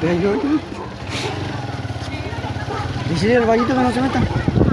Vean yo, Dice el vallito que no se metan.